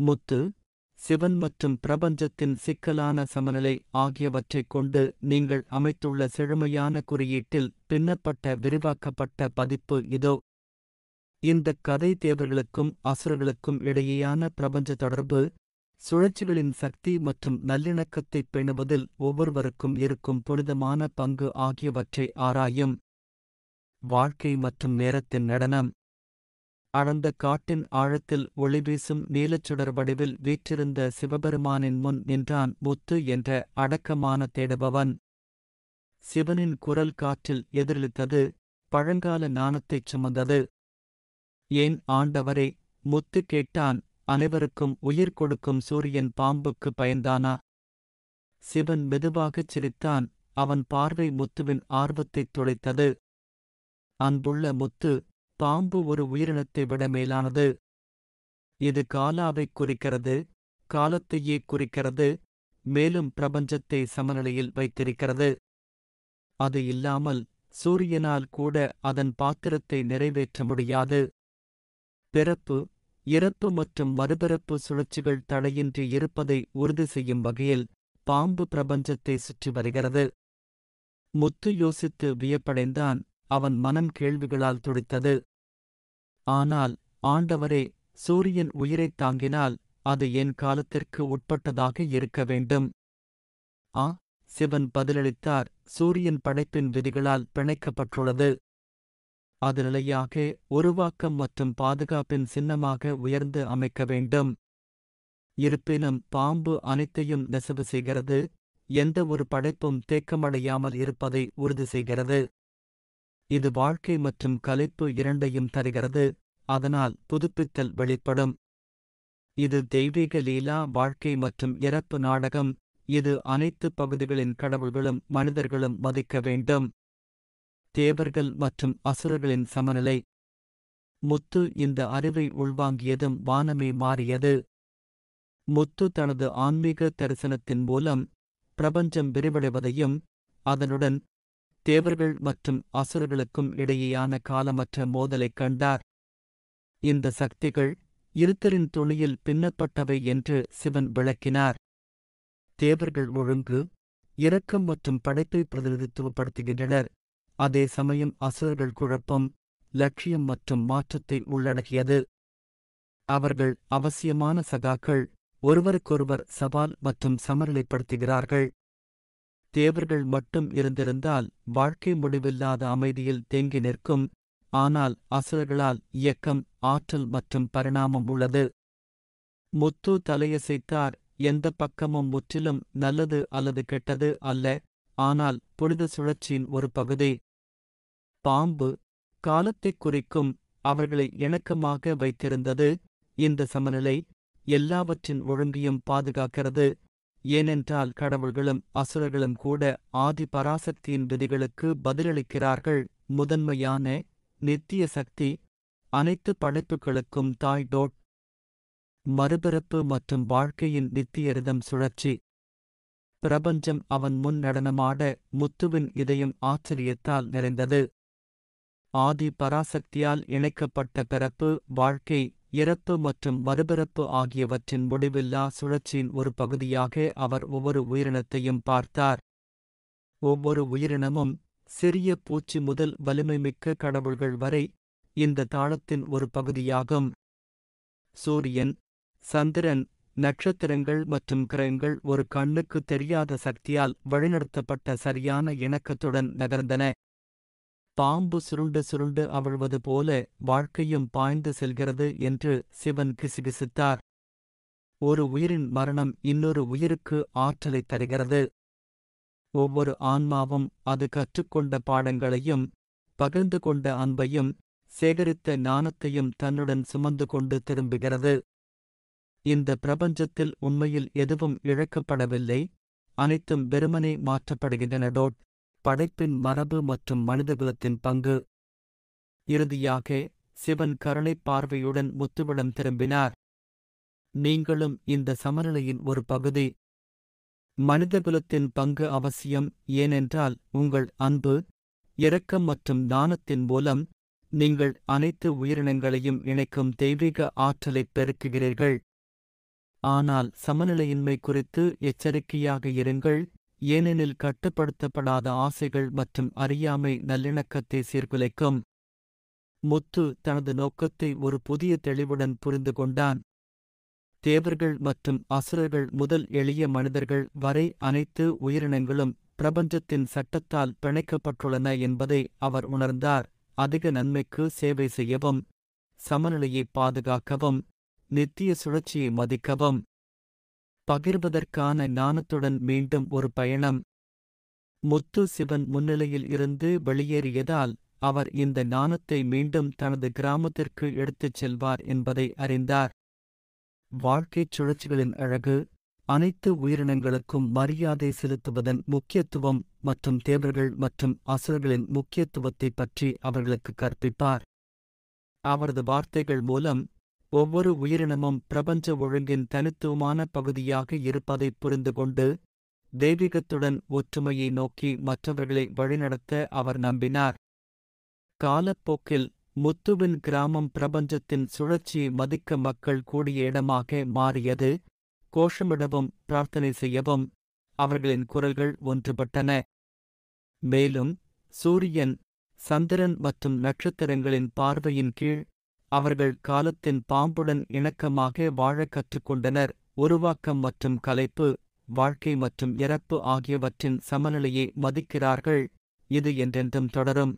முத்து சிவன் மற்றும் பிரபஞ்சத்தின் சிக்கலான சமநிலை ஆகியவற்றைக் கொண்டு நீங்கள் அமைத்துள்ள செழுமையான குறியீட்டில் பின்னப்பட்ட விரிவாக்கப்பட்ட பதிப்பு இதோ. இந்தக் கதை தேவர்களுக்கும் அசுரர்களுக்கும் இடையேயான பிரபஞ்ச தொடர்பு சுழற்சிகளின் சக்தி மற்றும் நல்லிணக்கத்தைப் பேணுவதில் ஒவ்வொருவருக்கும் இருக்கும் புனிதமான பங்கு ஆகியவற்றை ஆராயும். வாழ்க்கை மற்றும் நேரத்தின் நடனம். அடர்ந்த காட்டின் ஆழத்தில் ஒளிவீசும் நீலச்சுடர் வடிவில் வீற்றிருந்த சிவபெருமானின் முன் நின்றான் முத்து என்ற அடக்கமான தேடுபவன். சிவனின் குரல் காற்றில் எதிரொலித்தது பழங்கால நாணத்தைச் சுமந்தது. ஏன் ஆண்டவரே? முத்து கேட்டான் அனைவருக்கும் உயிர் கொடுக்கும் சூரியன் பாம்புக்கு பயந்தானா? சிவன் மெதுவாகச் சிரித்தான் அவன் பார்வை முத்துவின் ஆர்வத்தைத் துளைத்தது அன்புள்ள முத்து பாம்பு ஒரு உயிரினத்தை விட மேலானது. இது காலாவைக் குறிக்கிறது காலத்தையே குறிக்கிறது மேலும் பிரபஞ்சத்தை சமநிலையில் வைத்திருக்கிறது. அது இல்லாமல் சூரியனால் கூட அதன் பாத்திரத்தை நிறைவேற்ற முடியாது. பிறப்பு இறப்பு மற்றும் மறுபிறப்பு சுழற்சிகள் தடையின்றி இருப்பதை உறுதி செய்யும் வகையில் பாம்பு பிரபஞ்சத்தை சுற்றி வருகிறது. முத்து யோசித்து வியப்படைந்தான் அவன் மனம் கேள்விகளால் துடித்தது. ஆனால் ஆண்டவரே சூரியன் உயிரைத் தாங்கினால் அது என் காலத்திற்கு உட்பட்டதாக இருக்க வேண்டும். ஆ சிவன் பதிலளித்தார் சூரியன் படைப்பின் விதிகளால் பிணைக்கப்பட்டுள்ளது. அது நிலையாக உருவாக்கம் மற்றும் பாதுகாப்பின் சின்னமாக உயர்ந்து அமைக்க வேண்டும். இருப்பினும் பாம்பு அனைத்தையும் நெசவு செய்கிறது எந்த ஒரு படைப்பும் தேக்கமடையாமல் இருப்பதை உறுதி செய்கிறது. இது வாழ்க்கை மற்றும் கலைப்பு இரண்டையும் தருகிறது அதனால் புதுப்பித்தல் வெளிப்படும். இது தெய்வீக லீலா வாழ்க்கை மற்றும் இறப்பு நாடகம். இது அனைத்து பகுதிகளின் கடவுள்களும் மனிதர்களும் மதிக்க வேண்டும். தேவர்கள் மற்றும் அசுரர்களின் சமநிலை. முத்து இந்த அறிவை உள்வாங்கியதும் வானமே மாறியது. முத்து தனது ஆன்மீக தரிசனத்தின் மூலம் பிரபஞ்சம் விரிவடைவதையும் அதனுடன் தேவர்கள் மற்றும் அசுரர்களுக்கும் இடையேயான காலமற்ற மோதலைக் கண்டார். இந்த சக்திகள் இருத்தரின் துணியில் பின்னப்பட்டவை என்று சிவன் விளக்கினார். தேவர்கள் ஒழுங்கு இரக்கம் மற்றும் படைப்பை பிரதிநிதித்துவப்படுத்துகின்றனர். அதே சமயம் அசுரர்கள் குழப்பம் லட்சியம் மற்றும் மாற்றத்தை உள்ளடக்கியது. அவர்கள் அவசியமான சகாக்கள் ஒருவருக்கொருவர் சவால் மற்றும் சமநிலைப்படுத்துகிறார்கள். தேவர்கள் மட்டும் இருந்திருந்தால் வாழ்க்கை முடிவில்லாத அமைதியில் தேங்கி நிற்கும். ஆனால் அசுரர்களால் இயக்கம் ஆற்றல் மற்றும் பரிணாமம் உள்ளது. முத்து தலையசைத்தார் எந்த பக்கமும் முற்றிலும் நல்லது அல்லது கெட்டது அல்ல ஆனால் புனித சுழற்சியின் ஒரு பகுதி. பாம்பு காலத்தைக் குறிக்கும் அவர்களை இணக்கமாக வைத்திருந்தது. இந்த சமநிலை எல்லாவற்றின் ஒழுங்கையும் பாதுகாக்கிறது. ஏனென்றால் கடவுள்களும் அசுரர்களும் கூட ஆதி பராசக்தியின் விதிகளுக்கு பதிலளிக்கிறார்கள். முதன்மையான நித்திய சக்தி அனைத்து படைப்புகளுக்கும் தாய் டோட் மறுபிறப்பு மற்றும் வாழ்க்கையின் நித்தியரிதம் சுழற்சி. பிரபஞ்சம் அவன் முன் நடனமாட முத்துவின் இதயம் ஆச்சரியத்தால் நிறைந்தது. ஆதி பராசக்தியால் இணைக்கப்பட்ட பிறப்பு வாழ்க்கை இறப்பு மற்றும் மறுபிறப்பு ஆகியவற்றின் முடிவில்லா சுழற்சியின் ஒரு பகுதியாக அவர் ஒவ்வொரு உயிரினத்தையும் பார்த்தார். ஒவ்வொரு உயிரினமும் சிறிய பூச்சி முதல் வலிமைமிக்க கடவுள்கள் வரை இந்த தாளத்தின் ஒரு பகுதியாகும். சூரியன் சந்திரன் நட்சத்திரங்கள் மற்றும் கிரகங்கள் ஒரு கண்ணுக்கு தெரியாத சக்தியால் வழிநடத்தப்பட்ட சரியான இணக்கத்துடன் நகர்ந்தன. பாம்பு சுருண்டு சுருண்டு அவிழ்வது போல வாழ்க்கையும் பாய்ந்து செல்கிறது என்று சிவன் கிசுகிசுத்தார். ஒரு உயிரின் மரணம் இன்னொரு உயிருக்கு ஆற்றலைத் தருகிறது. ஒவ்வொரு ஆன்மாவும் அது கற்றுக்கொண்ட பாடங்களையும் பகிர்ந்து கொண்ட அன்பையும் சேகரித்த ஞானத்தையும் தன்னுடன் சுமந்து கொண்டு திரும்புகிறது. இந்த பிரபஞ்சத்தில் உண்மையில் எதுவும் இழக்கப்படவில்லை. அனைத்தும் வெறுமனே மாற்றப்படுகின்றன. டோட் படைப்பின் மரபு மற்றும் மனிதகுலத்தின் பங்கு. இறுதியாக சிவன் கருணைப் பார்வையுடன் முத்துவிடம் திரும்பினார். நீங்களும் இந்த சமநிலையின் ஒரு பகுதி. மனிதகுலத்தின் பங்கு அவசியம் ஏனென்றால் உங்கள் அன்பு இரக்கம் மற்றும் தானத்தின் மூலம் நீங்கள் அனைத்து உயிரினங்களையும் இணைக்கும் தெய்வீக ஆற்றலைப் பெருக்குகிறீர்கள். ஆனால் சமநிலையின்மை குறித்து எச்சரிக்கையாக இருங்கள். ஏனெனில் கட்டுப்படுத்தப்படாத ஆசைகள் மற்றும் அறியாமை நல்லிணக்கத்தை சீர்குலைக்கும். முத்து தனது நோக்கத்தை ஒரு புதிய தெளிவுடன் புரிந்து கொண்டான். தேவர்கள் மற்றும் அசுரர்கள் முதல் எளிய மனிதர்கள் வரை அனைத்து உயிரினங்களும் பிரபஞ்சத்தின் சட்டத்தால் பிணைக்கப்பட்டுள்ளன என்பதை அவர் உணர்ந்தார். அதிக நன்மைக்கு சேவை செய்யவும் சமநிலையை பாதுகாக்கவும் நித்திய சுழற்சியை மதிக்கவும் பகிர்வதற்கான ஞானத்துடன் மீண்டும் ஒரு பயணம். முத்து சிவன் முன்னிலையில் இருந்து வெளியேறியதால் அவர் இந்த ஞானத்தை மீண்டும் தனது கிராமத்திற்கு எடுத்துச் செல்வார் என்பதை அறிந்தார். வாழ்க்கைச் சுழற்சிகளின் அழகு அனைத்து உயிரினங்களுக்கும் மரியாதை செலுத்துவதன் முக்கியத்துவம் மற்றும் தேவர்கள் மற்றும் அசுரர்களின் முக்கியத்துவத்தைப் பற்றி அவர்களுக்கு கற்பிப்பார். அவரது வார்த்தைகள் மூலம் ஒவ்வொரு உயிரினமும் பிரபஞ்ச ஒழுங்கின் தனித்துவமான பகுதியாக இருப்பதைப் புரிந்துகொண்டு தெய்வீகத்துடன் ஒற்றுமையை நோக்கி மற்றவர்களை வழிநடத்த அவர் நம்பினார். காலப்போக்கில் முத்துவின் கிராமம் பிரபஞ்சத்தின் சுழற்சியை மதிக்க மக்கள் கூடிய இடமாக மாறியது. கோஷமிடவும் பிரார்த்தனை செய்யவும் அவர்களின் குரல்கள் ஒன்றுபட்டன. மேலும் சூரியன் சந்திரன் மற்றும் நட்சத்திரங்களின் பார்வையின் கீழ் அவர்கள் காலத்தின் பாம்புடன் இணக்கமாக வாழக் கற்றுக்கொண்டனர். உருவாக்கம் மற்றும் கலைப்பு வாழ்க்கை மற்றும் இறப்பு ஆகியவற்றின் சமநிலையை மதிக்கிறார்கள். இது என்றென்றும் தொடரும்.